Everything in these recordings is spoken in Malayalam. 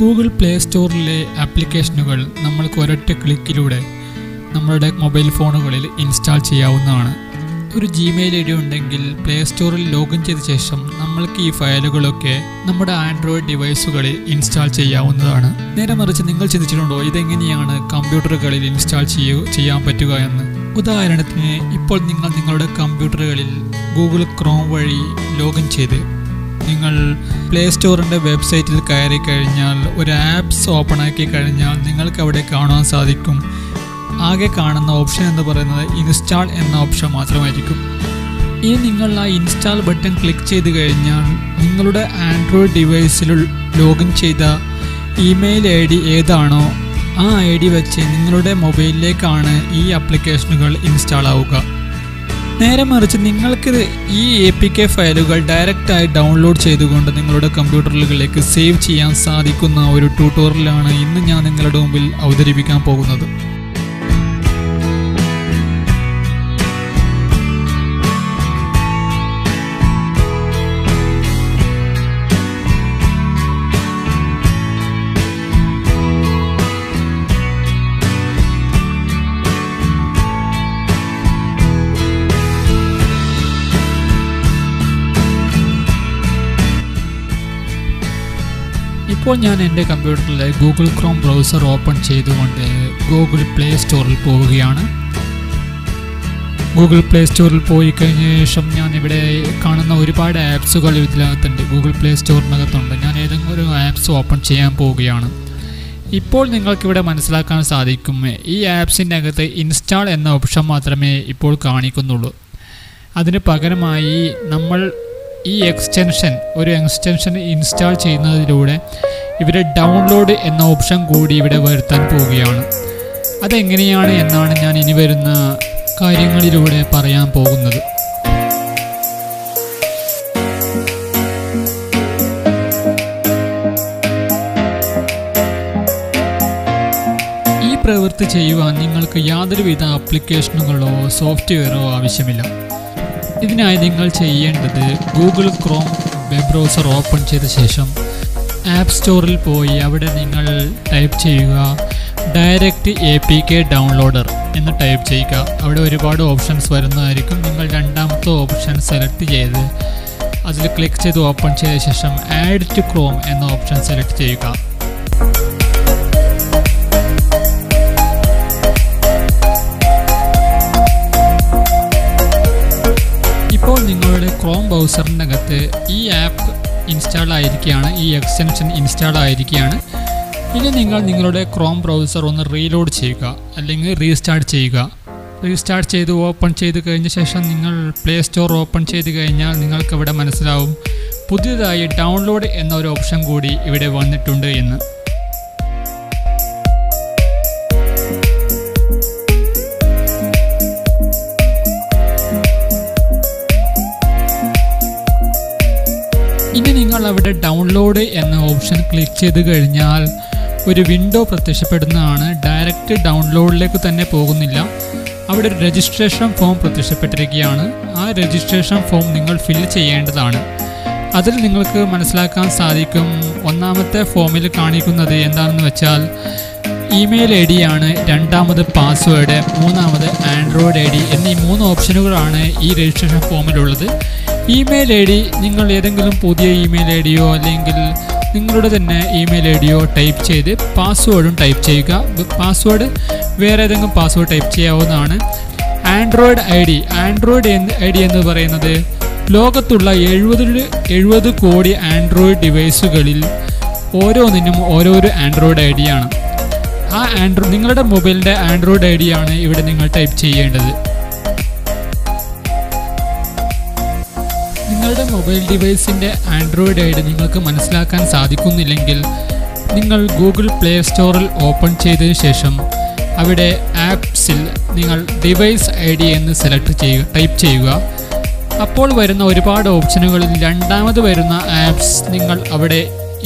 ഗൂഗിൾ പ്ലേ സ്റ്റോറിലെ ആപ്ലിക്കേഷനുകൾ നമ്മൾക്ക് ഒരൊറ്റ ക്ലിക്കിലൂടെ നമ്മളുടെ മൊബൈൽ ഫോണുകളിൽ ഇൻസ്റ്റാൾ ചെയ്യാവുന്നതാണ്. ഒരു ജിമെയിൽ ഐ ഡി ഉണ്ടെങ്കിൽ പ്ലേ സ്റ്റോറിൽ ലോഗിൻ ചെയ്ത ശേഷം നമ്മൾക്ക് ഈ ഫയലുകളൊക്കെ നമ്മുടെ ആൻഡ്രോയിഡ് ഡിവൈസുകളിൽ ഇൻസ്റ്റാൾ ചെയ്യാവുന്നതാണ്. നേരെ മറിച്ച് നിങ്ങൾ ചിന്തിച്ചിട്ടുണ്ടോ ഇതെങ്ങനെയാണ് കമ്പ്യൂട്ടറുകളിൽ ഇൻസ്റ്റാൾ ചെയ്യാൻ പറ്റുക എന്ന്? ഉദാഹരണത്തിന് ഇപ്പോൾ നിങ്ങൾ നിങ്ങളുടെ കമ്പ്യൂട്ടറുകളിൽ ഗൂഗിൾ ക്രോം വഴി ലോഗിൻ ചെയ്ത് നിങ്ങൾ പ്ലേ സ്റ്റോറിന്റെ വെബ്സൈറ്റിൽ കയറി കഴിഞ്ഞാൽ ഒരു ആപ്സ് ഓപ്പൺ ആക്കി കഴിഞ്ഞാൽ നിങ്ങൾക്ക് അവിടെ കാണാൻ സാധിക്കും. ആകെ കാണുന്ന ഓപ്ഷൻ എന്ന് പറയുന്നത് ഇൻസ്റ്റാൾ എന്ന ഓപ്ഷൻ മാത്രമായിരിക്കും. ഇനി നിങ്ങൾ ആ ഇൻസ്റ്റാൾ ബട്ടൺ ക്ലിക്ക് ചെയ്ത് കഴിഞ്ഞാൽ നിങ്ങളുടെ ആൻഡ്രോയിഡ് ഡിവൈസിൽ ലോഗിൻ ചെയ്ത ഇമെയിൽ ഐ ഡി ഏതാണോ ആ ഐ ഡി വെച്ച് നിങ്ങളുടെ മൊബൈലിലേക്കാണ് ഈ ആപ്ലിക്കേഷനുകൾ ഇൻസ്റ്റാൾ ആവുക. നേരെ മറിച്ച് നിങ്ങൾക്ക് ഈ എ പി കെ ഫയലുകൾ ഡയറക്റ്റായി ഡൗൺലോഡ് ചെയ്തുകൊണ്ട് നിങ്ങളുടെ കമ്പ്യൂട്ടറുകളിലേക്ക് സേവ് ചെയ്യാൻ സാധിക്കുന്ന ഒരു ട്യൂട്ടോറിയലാണ് ഇന്ന് ഞാൻ നിങ്ങളുടെ മുമ്പിൽ അവതരിപ്പിക്കാൻ പോകുന്നത്. ഇപ്പോൾ ഞാൻ എന്റെ കമ്പ്യൂട്ടറിൽ ഗൂഗിൾ ക്രോം ബ്രൗസർ ഓപ്പൺ ചെയ്തുകൊണ്ട് ഗൂഗിൾ പ്ലേ സ്റ്റോറിൽ പോവുകയാണ്. ഗൂഗിൾ പ്ലേ സ്റ്റോറിൽ പോയി കഴിഞ്ഞ ശേഷം ഞാൻ ഇവിടെ കാണുന്ന ഒരുപാട് ആപ്സുകൾ ഇതിനകത്തുണ്ട്. ഗൂഗിൾ പ്ലേ സ്റ്റോറിനകത്തുണ്ട് ഞാൻ ഏതെങ്കിലും ഒരു ആപ്സ് ഓപ്പൺ ചെയ്യാൻ പോവുകയാണ്. ഇപ്പോൾ നിങ്ങൾക്കിവിടെ മനസ്സിലാക്കാൻ സാധിക്കും ഈ ആപ്സിന്റെ അകത്ത് ഇൻസ്റ്റാൾ എന്ന ഓപ്ഷൻ മാത്രമേ ഇപ്പോൾ കാണിക്കുന്നുള്ളൂ. അതിന് പകരമായി നമ്മൾ ഈ എക്സ്റ്റൻഷൻ ഒരു എക്സ്റ്റൻഷൻ ഇൻസ്റ്റാൾ ചെയ്യുന്നതിലൂടെ ഇവിടെ ഡൗൺലോഡ് എന്ന ഓപ്ഷൻ കൂടി ഇവിടെ വരുത്താൻ പോവുകയാണ്. അതെങ്ങനെയാണ് എന്നാണ് ഞാൻ ഇനി വരുന്ന കാര്യങ്ങളിലൂടെ പറയാൻ പോകുന്നത്. ഈ പ്രവൃത്തി ചെയ്യുവാൻ നിങ്ങൾക്ക് യാതൊരുവിധ ആപ്ലിക്കേഷനുകളോ സോഫ്റ്റ്വെയറോ ആവശ്യമില്ല. ഇതിനായി നിങ്ങൾ ചെയ്യേണ്ടത് Google Chrome web browser open ചെയ്ത ശേഷം ആപ്പ് സ്റ്റോറിൽ പോയി അവിടെ നിങ്ങൾ ടൈപ്പ് ചെയ്യുക. Direct A P K downloader എന്ന് ടൈപ്പ് ചെയ്യുക. അവിടെ ഒരുപാട് ഓപ്ഷൻസ് വരുന്നതായിരിക്കും. നിങ്ങൾ രണ്ടാമത്തെ ഓപ്ഷൻ സെലക്ട് ചെയ്ത് അതിൽ ക്ലിക്ക് ചെയ്ത് ഓപ്പൺ ചെയ്ത ശേഷം ആഡ് ടു ക്രോം എന്ന ഓപ്ഷൻ സെലക്ട് ചെയ്യുക. ഇപ്പോൾ നിങ്ങളുടെ ക്രോം ബ്രൗസറിനകത്ത് ഈ ആപ്പ് ഇൻസ്റ്റാൾ ആയിരിക്കുകയാണ് ഈ എക്സ്റ്റൻഷൻ ഇൻസ്റ്റാൾ ആയിരിക്കുകയാണ് ഇനി നിങ്ങൾ നിങ്ങളുടെ ക്രോം ബ്രൗസർ ഒന്ന് റീലോഡ് ചെയ്യുക. അല്ലെങ്കിൽ റീസ്റ്റാർട്ട് ചെയ്യുക. റീസ്റ്റാർട്ട് ചെയ്ത് ഓപ്പൺ ചെയ്ത് കഴിഞ്ഞ ശേഷം നിങ്ങൾ പ്ലേ സ്റ്റോർ ഓപ്പൺ ചെയ്ത് കഴിഞ്ഞാൽ നിങ്ങൾക്ക് ഇവിടെ മനസ്സിലാവും. പുതിയതായി ഡൗൺലോഡ് എന്നൊരു ഓപ്ഷൻ കൂടി ഇവിടെ വന്നിട്ടുണ്ട് എന്ന്. നിങ്ങൾ അവിടെ ഡൗൺലോഡ് എന്ന ഓപ്ഷൻ ക്ലിക്ക് ചെയ്ത് കഴിഞ്ഞാൽ ഒരു വിൻഡോ പ്രത്യക്ഷപ്പെടുന്നതാണ്. ഡയറക്റ്റ് ഡൗൺലോഡിലേക്ക് തന്നെ പോകുന്നില്ല. അവിടെ ഒരു രജിസ്ട്രേഷൻ ഫോം പ്രത്യക്ഷപ്പെട്ടിരിക്കുകയാണ്. ആ രജിസ്ട്രേഷൻ ഫോം നിങ്ങൾ ഫില്ല് ചെയ്യേണ്ടതാണ്. അതിൽ നിങ്ങൾക്ക് മനസ്സിലാക്കാൻ സാധിക്കും ഒന്നാമത്തെ ഫോമിൽ കാണിക്കുന്നത് എന്താണെന്ന് വെച്ചാൽ ഇമെയിൽ ഐ ഡി ആണ് രണ്ടാമത് പാസ്വേഡ് മൂന്നാമത് ആൻഡ്രോയിഡ് ഐ ഡി എന്നീ മൂന്ന് ഓപ്ഷനുകളാണ് ഈ രജിസ്ട്രേഷൻ ഫോമിലുള്ളത് ഇമെയിൽ ഐ ഡി നിങ്ങൾ ഏതെങ്കിലും പുതിയ ഇമെയിൽ ഐ ഡിയോ അല്ലെങ്കിൽ നിങ്ങളുടെ തന്നെ ഇമെയിൽ ഐ ഡിയോ ടൈപ്പ് ചെയ്ത് പാസ്വേഡും ടൈപ്പ് ചെയ്യുക. പാസ്വേഡ് വേറെ ഏതെങ്കിലും പാസ്വേഡ് ടൈപ്പ് ചെയ്യാവുന്നതാണ്. Android I D. Android I D എന്ന് പറയുന്നത് ലോകത്തുള്ള എഴുപത് എഴുപത് കോടി ആൻഡ്രോയിഡ് ഡിവൈസുകളിൽ ഓരോന്നിനും ഓരോരോ ആൻഡ്രോയിഡ് ഐ ഡിയാണ്. ആ ആൻഡ്രോ നിങ്ങളുടെ മൊബൈലിന്റെ ആൻഡ്രോയിഡ് ഐ ഡിയാണ് ഇവിടെ നിങ്ങൾ ടൈപ്പ് ചെയ്യേണ്ടത്. നിങ്ങളുടെ മൊബൈൽ ഡിവൈസിന്റെ ആൻഡ്രോയിഡ് ഐഡി നിങ്ങൾക്ക് മനസ്സിലാക്കാൻ സാധിക്കുന്നില്ലെങ്കിൽ നിങ്ങൾ ഗൂഗിൾ പ്ലേ സ്റ്റോറിൽ ഓപ്പൺ ചെയ്തതിനു ശേഷം അവിടെ ആപ്സിൽ നിങ്ങൾ ഡിവൈസ് ഐ ഡി എന്ന് സെലക്ട് ചെയ്യുക ടൈപ്പ് ചെയ്യുക. അപ്പോൾ വരുന്ന ഒരുപാട് ഓപ്ഷനുകളിൽ രണ്ടാമത് വരുന്ന ആപ്സ് നിങ്ങൾ അവിടെ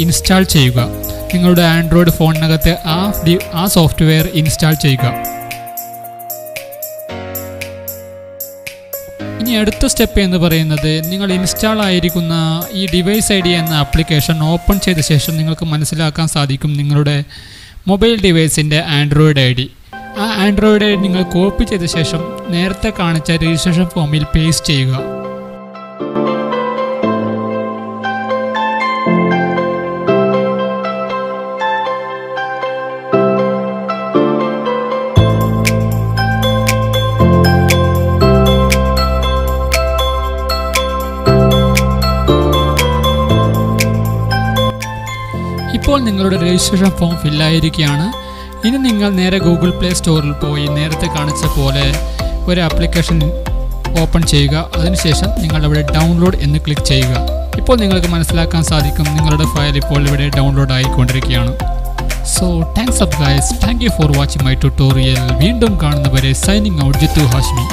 ഇൻസ്റ്റാൾ ചെയ്യുക. നിങ്ങളുടെ ആൻഡ്രോയിഡ് ഫോണിനകത്ത് ആ ആ സോഫ്റ്റ്വെയർ ഇൻസ്റ്റാൾ ചെയ്യുക. ഇനി അടുത്ത സ്റ്റെപ്പ് എന്ന് പറയുന്നത് നിങ്ങൾ ഇൻസ്റ്റാൾ ആയിരിക്കുന്ന ഈ ഡിവൈസ് ഐ ഡി എന്ന ആപ്ലിക്കേഷൻ ഓപ്പൺ ചെയ്ത ശേഷം നിങ്ങൾക്ക് മനസ്സിലാക്കാൻ സാധിക്കും നിങ്ങളുടെ മൊബൈൽ ഡിവൈസിന്റെ ആൻഡ്രോയിഡ് ഐ ഡി. ആ ആൻഡ്രോയിഡ് ഐ ഡി നിങ്ങൾ കോപ്പി ചെയ്ത ശേഷം നേരത്തെ കാണിച്ച രജിസ്ട്രേഷൻ ഫോമിൽ പേസ്റ്റ് ചെയ്യുക. ഇപ്പോൾ നിങ്ങളുടെ രജിസ്ട്രേഷൻ ഫോം ഫില്ലായിരിക്കുകയാണ്. ഇനി നിങ്ങൾ നേരെ ഗൂഗിൾ പ്ലേ സ്റ്റോറിൽ പോയി നേരത്തെ കാണിച്ച പോലെ ഒരു ആപ്ലിക്കേഷൻ ഓപ്പൺ ചെയ്യുക. അതിനുശേഷം നിങ്ങൾ ഇവിടെ ഡൗൺലോഡ് എന്ന് ക്ലിക്ക് ചെയ്യുക. ഇപ്പോൾ നിങ്ങൾക്ക് മനസ്സിലാക്കാൻ സാധിക്കും നിങ്ങളുടെ ഫയൽ ഇപ്പോൾ ഇവിടെ ഡൗൺലോഡ് ആയിക്കൊണ്ടിരിക്കുകയാണ്. So thanks up guys thank you for watching my tutorial വീണ്ടും കാണുന്നവരെ സൈനിങ് ഔട്ട് ജിത്തു ഹാഷ്മി.